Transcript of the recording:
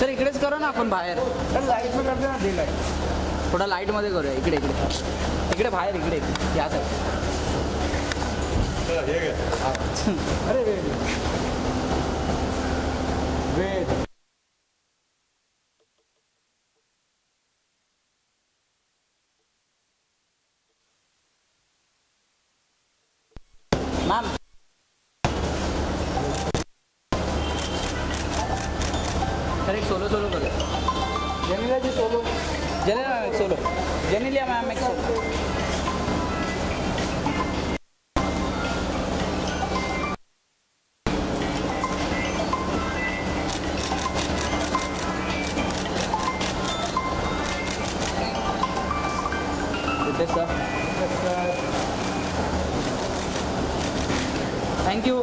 Sir इकडेच करू ना आपण बाहेर. थोडा लाईटमध्ये करूया. इकडे इकडे. इकडे बाहेर इकडे या साईड अरे वेट मॅम सर एक सोलो सोलो करूया जनीला जी सोलो जेनेलिया एक सोलो जेनेलिया मॅम एक सोलो सर। Thank you